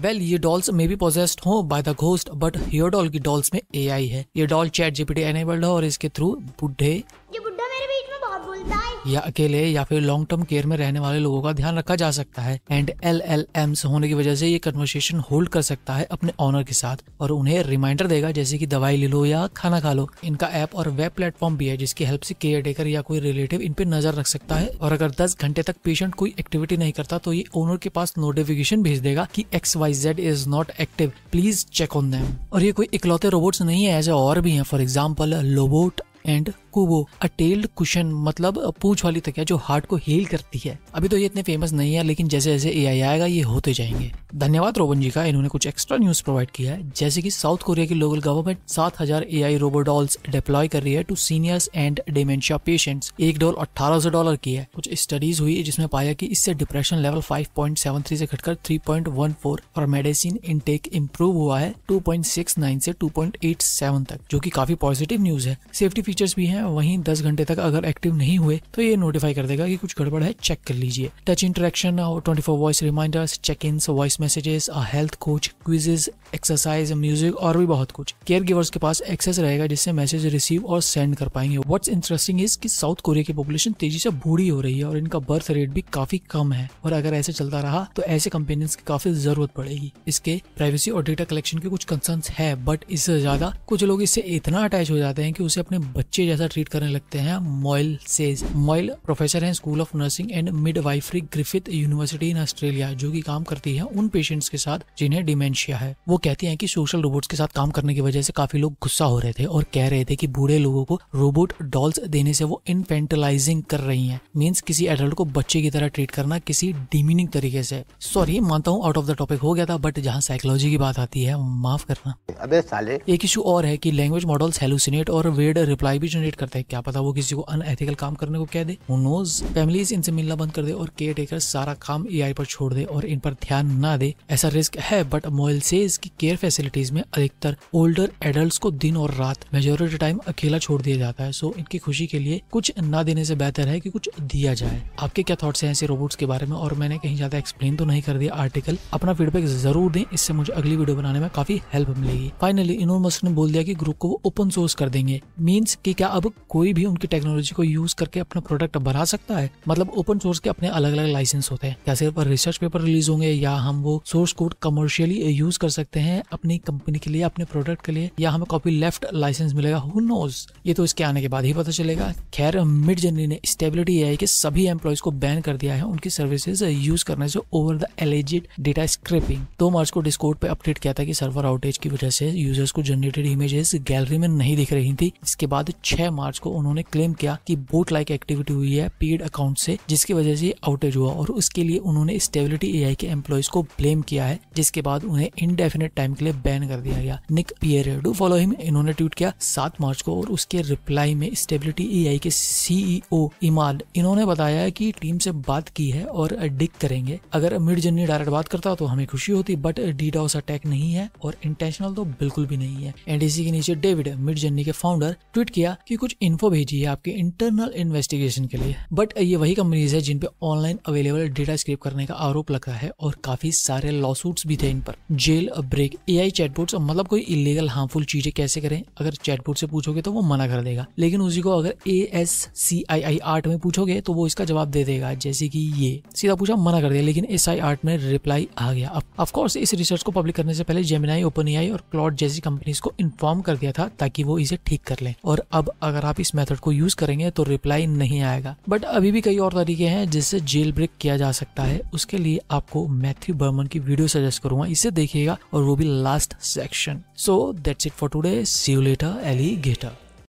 Well ये dolls may be possessed हो by the ghost but here doll की dolls में एआई है। ये डॉल चैट जीपीटी एनेबल्ड है और इसके थ्रू बुढ़े ये अकेले या फिर लॉन्ग टर्म केयर में रहने वाले लोगों का ध्यान रखा जा सकता है एंड एल एल एम्स होने की वजह से ये कन्वर्सेशन होल्ड कर सकता है अपने ऑनर के साथ और उन्हें रिमाइंडर देगा जैसे कि दवाई ले लो या खाना खा लो। इनका ऐप और वेब प्लेटफॉर्म भी है जिसकी हेल्प से केयर टेकर या कोई रिलेटिव इन पे नज़र रख सकता है और अगर 10 घंटे तक पेशेंट कोई एक्टिविटी नहीं करता तो ये ओनर के पास नोटिफिकेशन भेज देगा की X Y Z is not active please check on them और ये कोई इकलौते रोबोट्स नहीं है, ऐसे और भी है। For example Lovot and Qoobo a tailed cushion मतलब पूछ वाली तकिया जो हार्ट को हील करती है। अभी तो ये इतने फ़ेमस नहीं है, लेकिन जैसे जैसे ए आई आएगा, ये होते जाएँगे। धन्यवाद रोबन जी का, इन्होंने कुछ एक्स्ट्रा न्यूज़ प्रोवाइड किया है। जैसे कि साउथ कोरिया की लोकल गवर्नमेंट सात हज़ार ए आई रोबोडॉल्स डिप्लॉय कर रही है to seniors and dementia patients एक डॉल अठारह सौ डॉलर की है। कुछ स्टडीज़ हुई जिसमें पाया कि इससे डिप्रेशन लेवल 5.73 से घटकर 3.14 और मेडिसिन इनटेक इम्प्रूव हुआ है 2.69 से 2.87 तक, जो कि काफ़ी पॉजिटिव न्यूज़ है। सेफ्टी फीचर्स भी हैं, वहीं 10 घंटे तक अगर एक्टिव नहीं हुए तो ये नोटिफाई कर देगा कि कुछ गड़बड़ है चेक कर लीजिए। टच इंटरेक्शन और 24 voice reminders check in voice messages health coach quizzes exercise music और भी बहुत कुछ। केयर गिवर्स के पास एक्सेस रहेगा, जिससे मैसेज रिसीव और सेंड कर पाएँगे। व्हाट्स इंटरेस्टिंग इज़ कि साउथ कोरिया की पॉपुलेशन तेज़ी से बूढ़ी हो रही है और इनका बर्थ रेट भी काफ़ी कम है। और अगर ऐसे चलता रहा तो ऐसे कंपेनियंस की काफ़ी ज़रूरत पड़ेगी। इसके प्राइवेसी और डेटा कलेक्शन के कुछ कंसर्न है बट इससे ज़्यादा कुछ लोग इससे इतना अटैच हो जाते हैं कि उसे अपने बच्चे जैसा ट्रीट करने लगते हैं मॉयल सेज। मॉयल प्रोफेसर है school of nursing and midwifery Griffith University in Australia जो की काम करती है उन पेशेंट्स के साथ जिन्हें डिमेंशिया है। वो कहती हैं कि सोशल रोबोट्स के साथ काम करने की वजह से काफ़ी लोग गुस्सा हो रहे थे और कह रहे थे कि बूढ़े लोगों को रोबोट डॉल्स देने से वो इनफेंटलाइजिंग कर रही है। मींस किसी एडल्ट को बच्चे की तरह ट्रीट करना किसी डिमीनिंग तरीके से। सॉरी मानता हूँ आउट ऑफ़ द टॉपिक हो गया था बट जहाँ साइकोलॉजी की बात आती है माफ़ करना। अबे साले। एक इशू और है कि लैंग्वेज मॉडल्स हेलुसिनेट और वेड रिप्लाई भी जनरेट करते हैं, क्या पता वो किसी को अनएथिकल काम करने को कह दे। नोज़ फैमिलीज़ इनसे मिलना बंद कर दे और केयर टेकर सारा काम एआई पर छोड़ दे और इन पर ध्यान ना दे। ऐसा रिस्क है बट मोइल से इसकी केयर फैसिलिटीज़ में अधिकतर ओल्डर एडल्ट को दिन और रात मेजोरिटी टाइम अकेला छोड़ दिया जाता है। सो इनकी खुशी के लिए कुछ ना देने से बेहतर है कि कुछ दिया जाए। आपके क्या थॉट्स हैं ऐसे रोबोट्स के बारे में? और मैंने कहीं ज़्यादा एक्सप्लेन तो नहीं कर दिया आर्टिकल अपना फीडबैक ज़रूर दें, इससे मुझे अगली वीडियो बनाने में काफ़ी हेल्प मिलेगी। फाइनली इनोन मस्क ने बोल दिया कि ग्रुप को वो ओपन सोर्स कर देंगे। मीन्स कि क्या अब कोई भी उनकी टेक्नोलॉजी को यूज़ करके अपना प्रोडक्ट बना सकता है? मतलब ओपन सोर्स के अपने अलग अलग लाइसेंस होते हैं। क्या सिर्फ़ रिसर्च पेपर रिलीज़ होंगे या हम वो सोर्स कोड कमर्शियली यूज़ कर सकते हैं अपनी कंपनी के लिए, अपने प्रोडक्ट के लिए, या हमें कॉपी लेफ़्ट लाइसेंस मिलेगा? हु नोज़ ये तो इसके आने के बाद ही पता चलेगा। खैर मिड जनरी ने स्टेबिलिटी एआई के सभी एम्प्लॉयज़ को बैन कर दिया है उनकी सर्विसेज़ यूज़ करने से over the alleged data scraping दो मार्च को डिस्कोड पे अपडेट किया था कि सर्वर आउटेज की वजह से यूज़र्स को जनरेटेड इमेजेस गैलरी में नहीं दिख रही थी। इसके बाद 6 मार्च को उन्होंने क्लेम किया कि बोट लाइक एक्टिविटी हुई है पेड अकाउंट से, जिसकी वजह से आउटेज हुआ और उसके लिए उन्होंने स्टेबिलिटी एआई के एम्प्लॉयज़ को ब्लेम किया है, जिसके बाद उन्हें इनडेफिनेट टाइम के लिए बैन कर दिया गया। Nick Pierre do follow him इन्होंने ट्वीट किया सात मार्च को और उसके रिप्लाई में स्टेबिलिटी एआई के सीईओ इमाल इन्होंने बताया कि टीम से बात की है और डिक करेंगे। अगर मिड जर्नी डायरेक्ट बात करता तो हमें खुशी होती बट डीडॉस अटैक नहीं है और इंटेंशनल तो बिल्कुल भी नहीं है। एनडीसी के नीचे डेविड मिड जर्नी के फाउंडर ट्वीट किया कि कुछ इन्फो भेजी है आपके इंटरनल इन्वेस्टिगेशन के लिए। बट ये वही कंपनीज़ है जिन पे ऑनलाइन अवेलेबल डेटा स्क्रिप करने का आरोप लगा है और काफ़ी सारे लॉ भी थे इन पर। Jailbreak A I chatbot मतलब कोई इलीगल हार्मफुल चीज़ें कैसे करें? अगर चैटबोट से पूछोगे तो वो मना कर देगा। लेकिन उसी को अगर A S C I I art में पूछोगे तो वो इसका जवाब दे देगा, जैसे कि ये। सीधा पूछा, मना कर दिया, लेकिन एस आई आर्ट में रिप्लाई आ गया। ऑफ़ कोर्स इस रिसर्च को पब्लिक करने से पहले जेमिनाई ओपन आई और क्लॉड जैसी कंपनीज़ को इन्फॉर्म कर दिया था ताकि वो इसे ठीक कर लें। और अब अगर आप इस मेथड को यूज़ करेंगे तो रिप्लाई नहीं आएगा। बट अभी भी कई और तरीके हैं जिससे जेल ब्रेक किया जा सकता है। उसके लिए आपको मैथ्यू बर्मन की वीडियो सजेस्ट करूँगा। इसे देखिएगा और वो भी last section so that's it for today see you later alligator